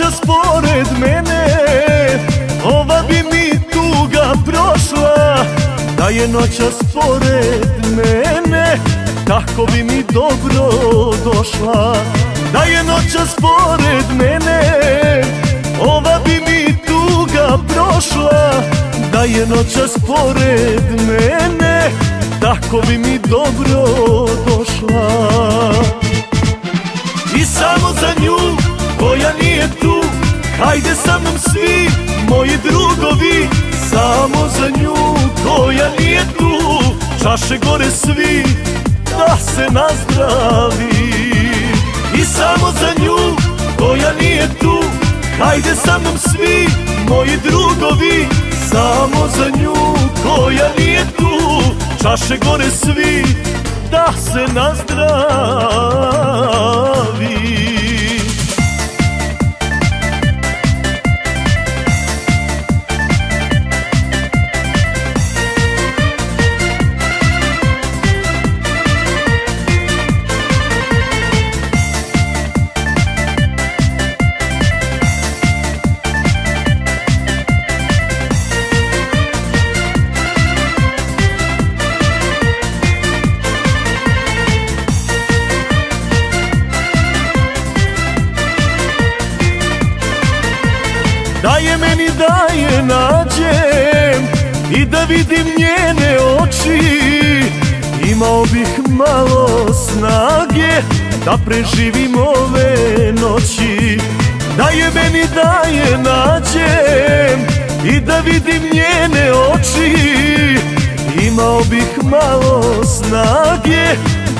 noćas pored mene Ova bi mi tuga prošla Da je noćas pored mene Tako bi mi dobro došla. Da je noćas pored mene Ova bi mi tuga prošla Da je noćas pored mene Tako bi mi dobro došla nije tu Hajde sa mnom svi moji drugovi Samo za nju koja nije tu Čaše gore svi da se nazdravi. I samo za nju koja nije tu Hajde sa mnom svi moji drugovi Samo za nju koja nije tu Čaše gore svi da se nazdravi Da je meni da je nađem I da vidim njene oči. Imao bih malo snage Da preživim ove noći. Da je meni da je nađem I da vidim njene oči. Imao bih malo snage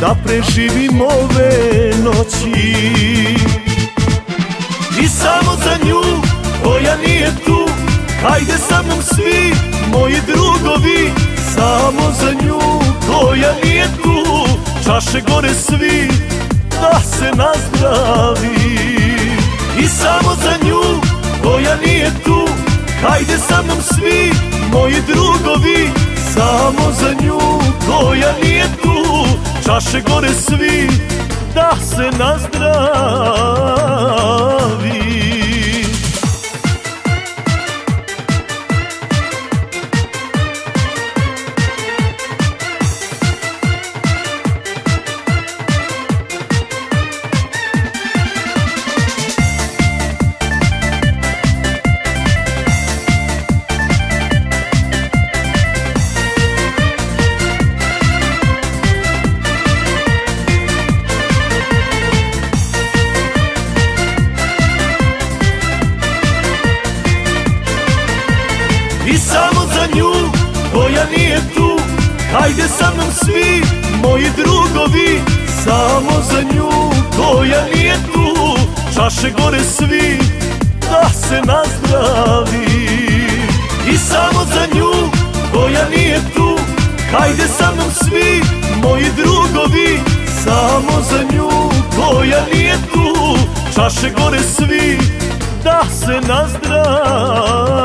Da preživim ove noći nije tu. Hajde sa mnom svi moji drugovi Samo za nju koja nije tu. Čaše gore svi da se nazdravi. I samo za nju koja nije tu. Hajde sa mnom svi moji drugovi Samo za nju koja nije tu. Čaše gore svi da se nazdravi I samo za nju koja nije tu. Hajde sa mnom svi moji drugovi. Samo za nju koja nije tu. Čaše gore svi da se nazdravi. I samo za nju koja nije tu. Hajde sa mnom svi moji drugovi. Samo za nju koja nije tu. Čaše gore svi da se nazdravi